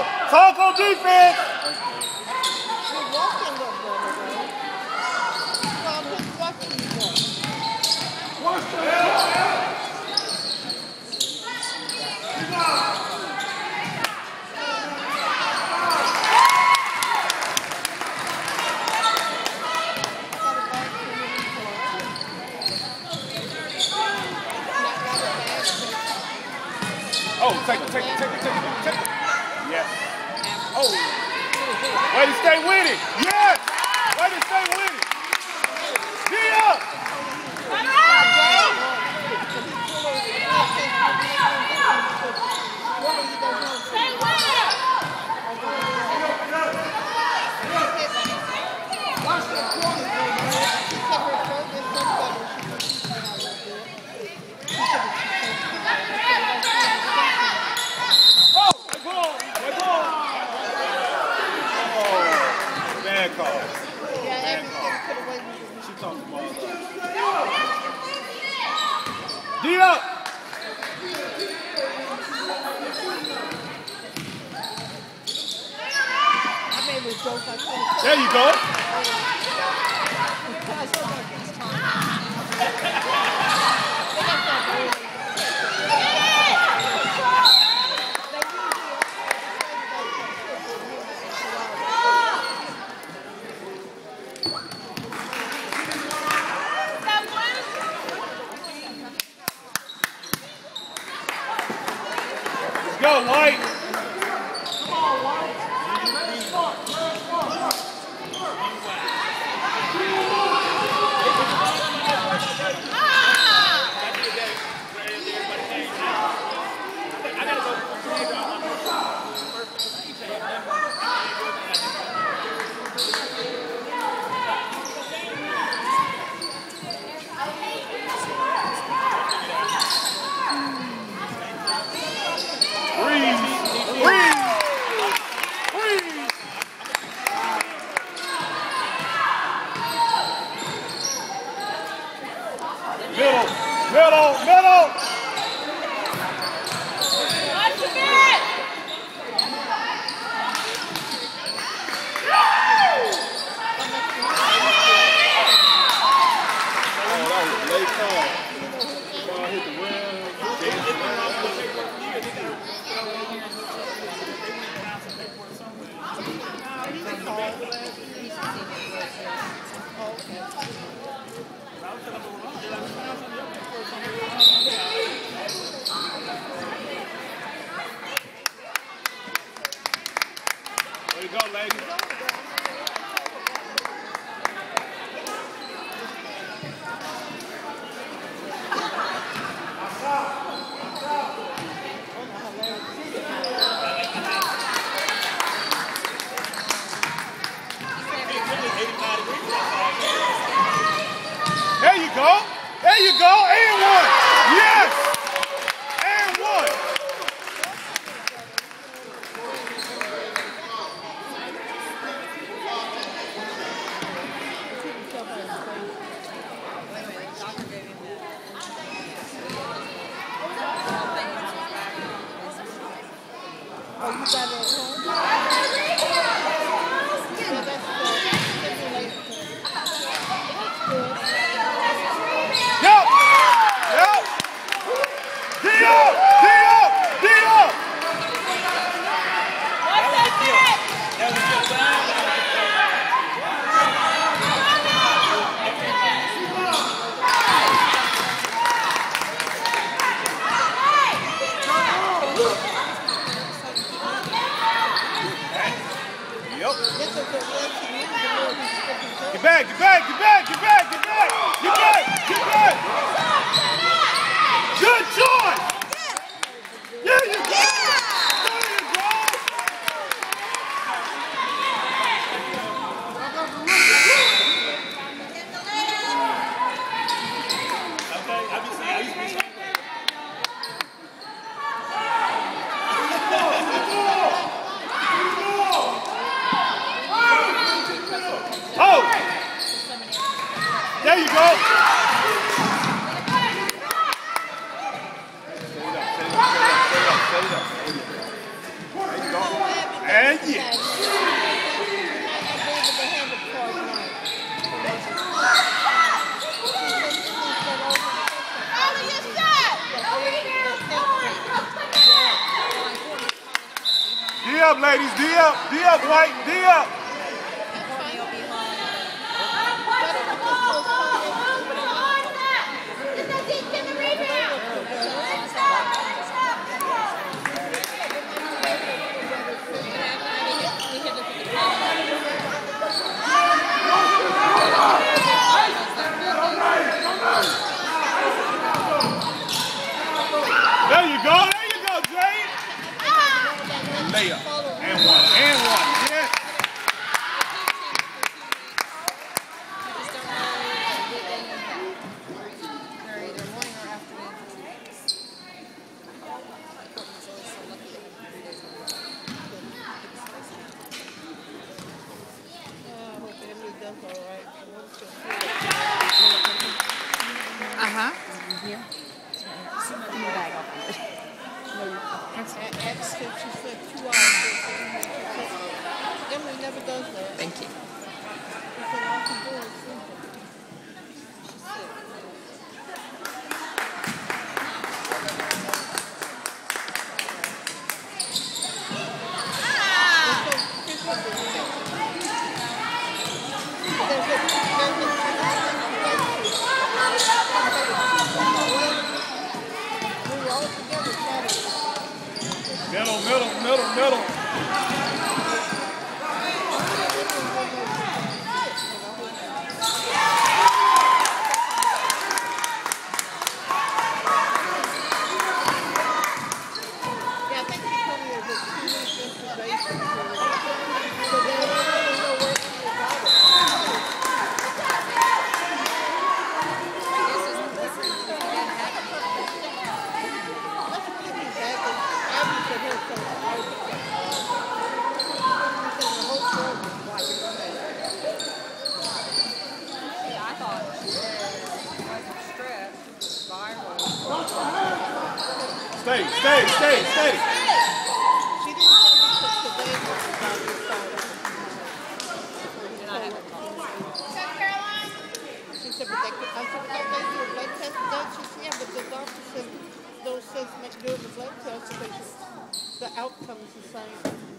out. Talk defense. Oh, take it, take it, take it, take it, take it. Way to stay with it. Yes. Way to stay with it. D. There you go. Go, White! There you go, and one. back, back. Yeah. D up, ladies. D up. D up, White. D up. There you go. There you go, Jay. Layup. And one. And one. Yes. Uh-huh. Thank you. She said all she do is sleep. She's sick. Middle, middle, Stay, stay, stay. She didn't tell me till today that she said, but they could, I said, but they do a blood test that? She but the doctor said those says make doing the blood test because the outcome's the same.